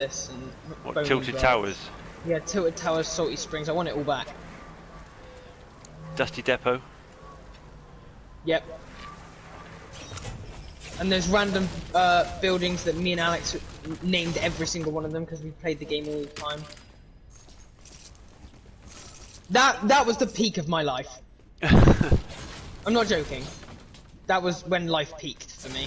this and What, Tilted. Towers, Yeah, Tilted Towers, Salty Springs. I want it all back. Dusty Depot. Yep. And there's random uh, buildings that me and Alex named every single one of them because we played the game all the time. That that was the peak of my life. I'm not joking. That was when life peaked for me.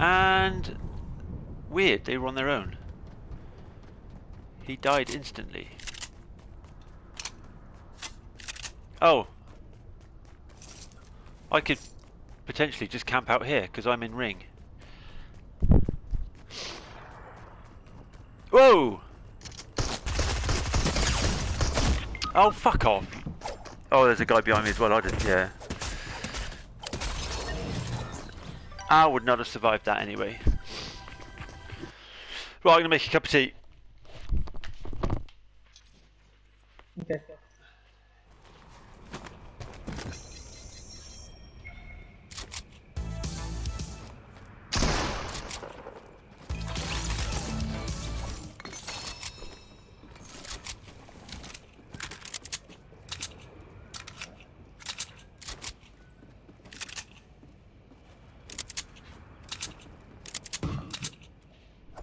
And weird, they were on their own. He died instantly. Oh. I could potentially just camp out here because I'm in ring. Whoa! Oh, fuck off. Oh, there's a guy behind me as well. I did, yeah. I would not have survived that anyway. Right, I'm going to make a cup of tea.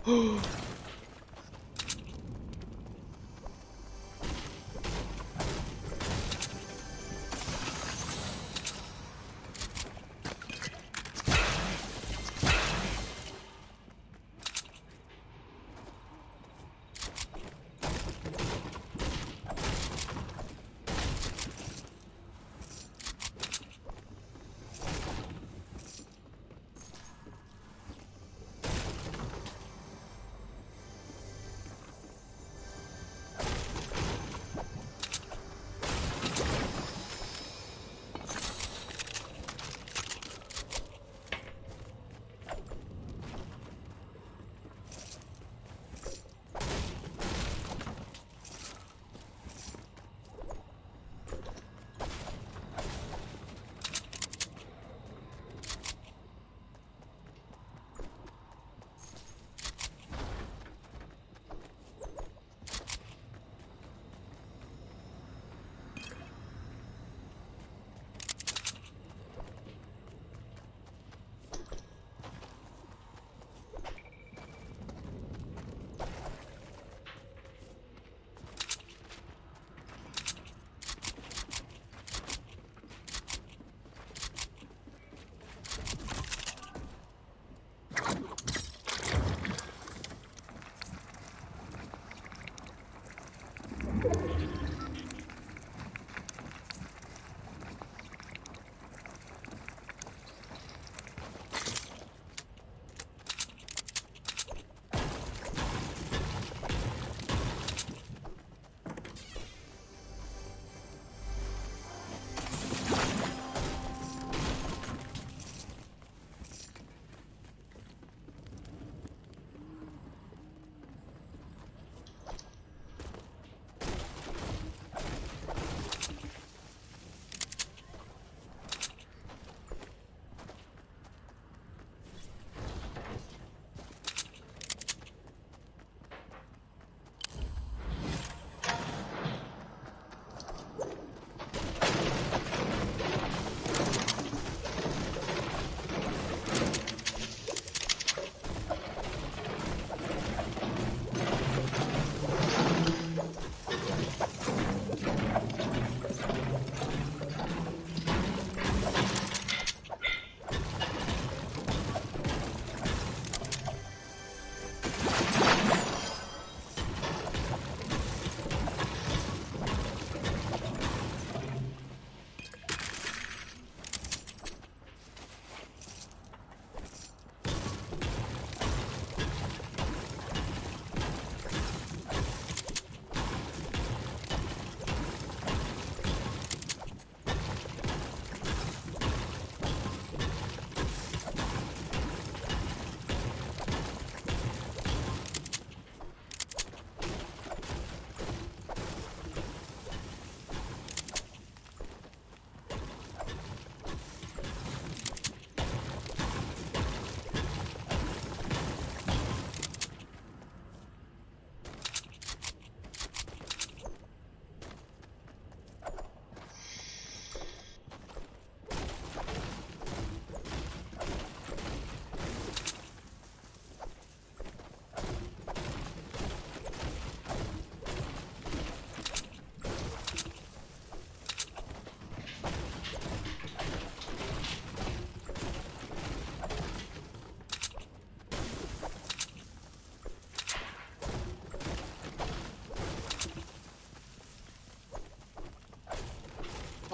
Oh!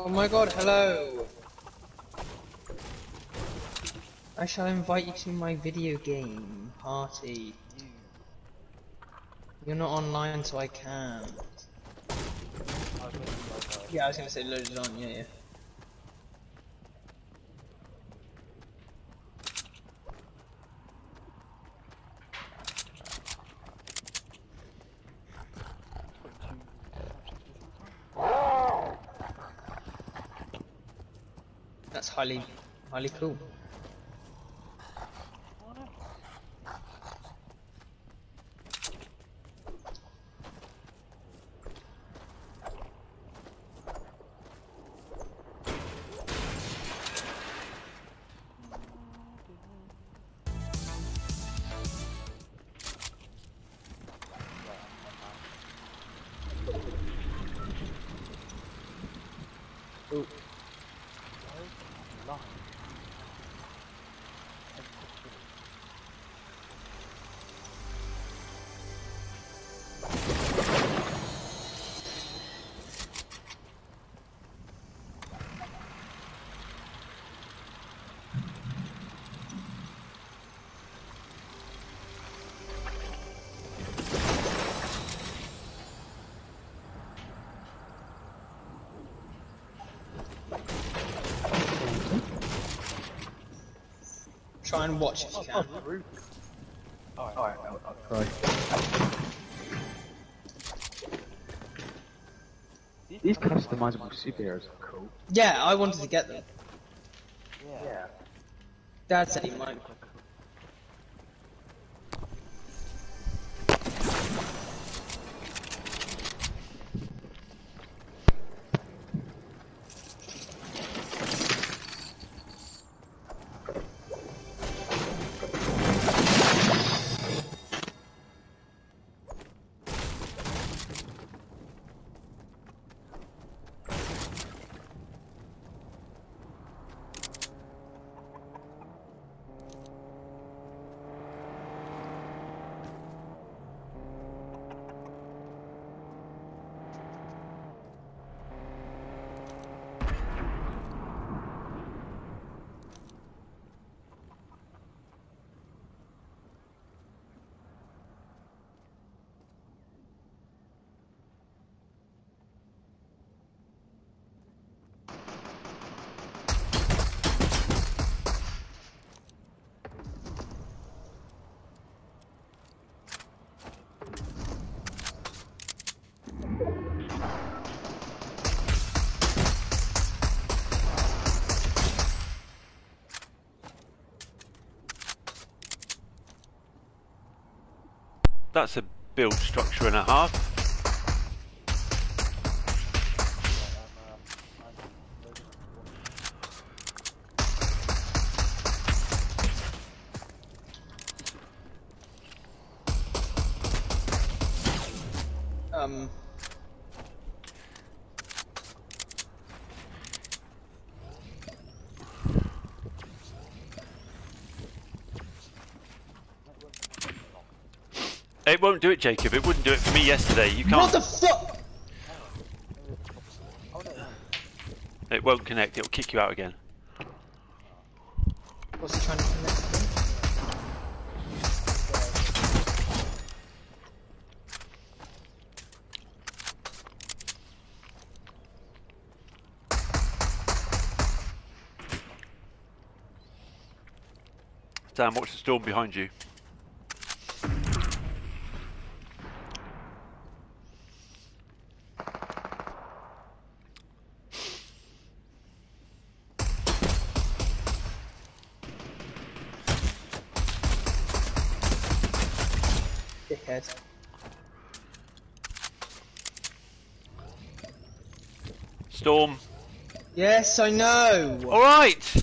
Oh my god, hello! I shall invite you to my video game party. You're not online, so I can't. Yeah, I was gonna say loaded on, yeah, yeah. That's highly, highly cool. Try and watch if you can. Alright, Alright, I'll, I'll try. These customizable superheroes are cool. Yeah, I wanted to get them. Yeah. Dad said he might. That's a build structure and a half. It won't do it, Jacob. It wouldn't do it for me yesterday. You can't. What the fuck? It won't connect. It'll kick you out again. What's he trying to connect to? Dan, watch the storm behind you. Dickhead. Storm. Yes, I know. All right.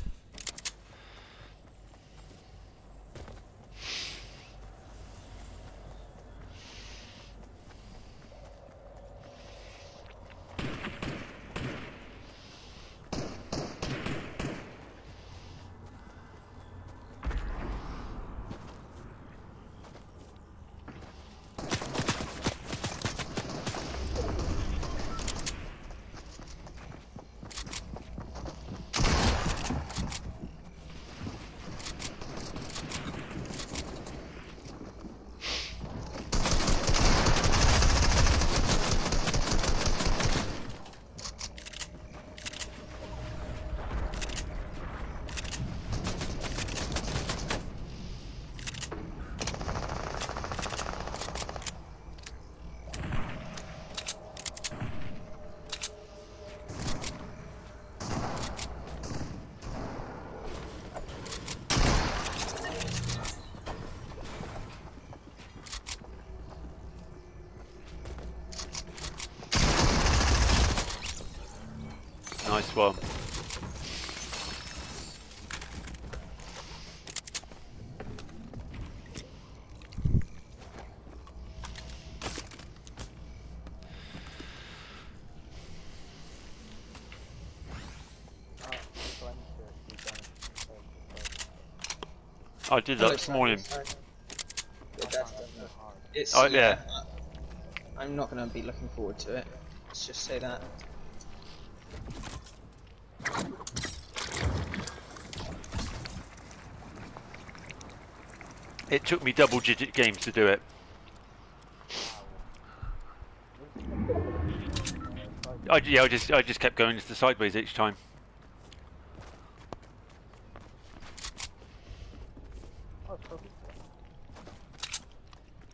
I did that this morning. Sorry. Yeah, that's done. It's, Oh, yeah. I'm not going to be looking forward to it. Let's just say that. It took me double digit games to do it. I, yeah, I just I just kept going into the sideways each time.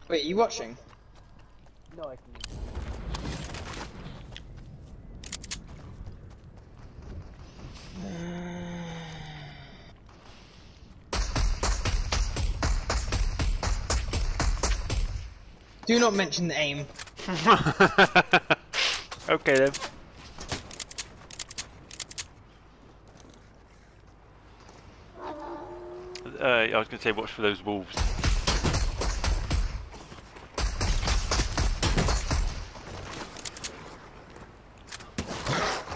Wait, are you watching? No, I can. Do not mention the aim. okay then. Uh, I was going to say watch for those wolves.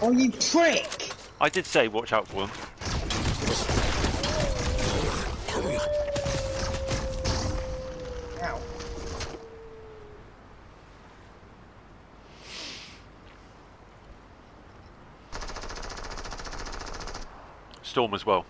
Oh, you prick! I did say watch out for them. Storm as well.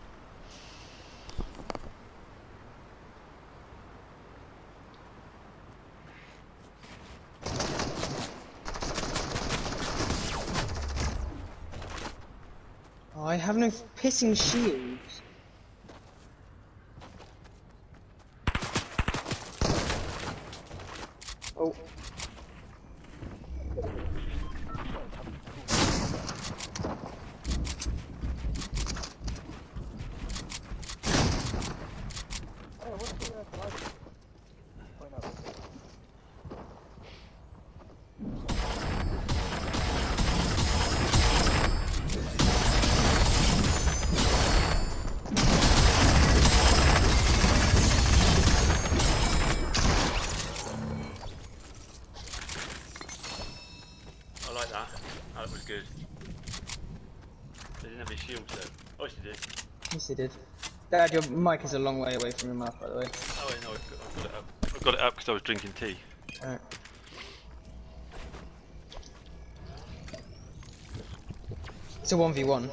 I have no pissing shields. Oh. I like that. That was good. They didn't have any shields though. Oh, yes, they did. Yes, it did. Dad, your mic is a long way away from your mouth, by the way. Oh, wait, no, I've got, I've got it up. I've got it up because I was drinking tea. Alright. It's a 1v1.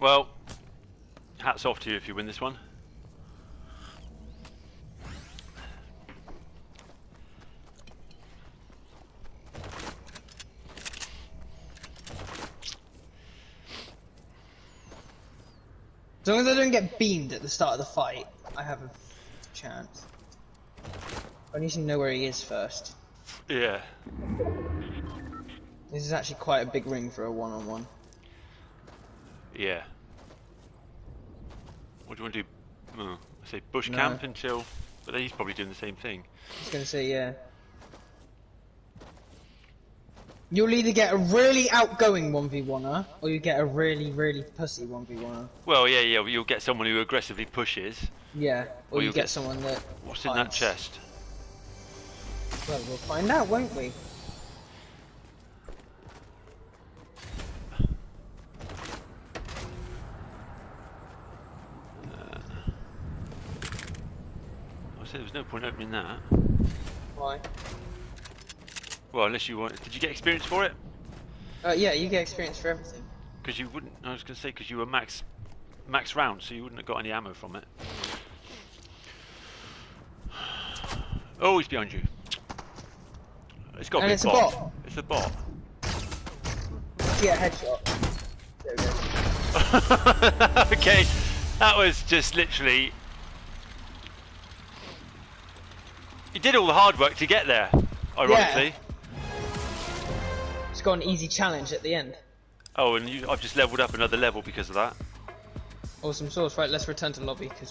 Well, hats off to you if you win this one. As long as I don't get beamed at the start of the fight, I have a chance. I need to know where he is first. Yeah. This is actually quite a big ring for a one-on-one. Yeah. What do you want to do? Oh, I say bush No. camp until. But then he's probably doing the same thing. I was gonna say, yeah. You'll either get a really outgoing 1v1er, or you get a really, really pussy 1v1er. Well, yeah, yeah. You'll get someone who aggressively pushes. Yeah, or, Or you get, get- someone that... What's in that chest? Well, we'll find out, won't we? Uh, I said there was no point opening that. Why? Well, unless you want. Did you get experience for it? Uh, yeah, you get experience for everything. Because you wouldn't. I was going to say because you were max, max round, so you wouldn't have got any ammo from it. Oh, he's behind you. It's got to And be it's a bot. bot. It's a bot. Yeah, headshot. There we go. okay, that was just literally. You did all the hard work to get there, ironically. It's got an easy challenge at the end. Oh, and you, I've just leveled up another level because of that. Awesome source. Right, let's return to lobby, because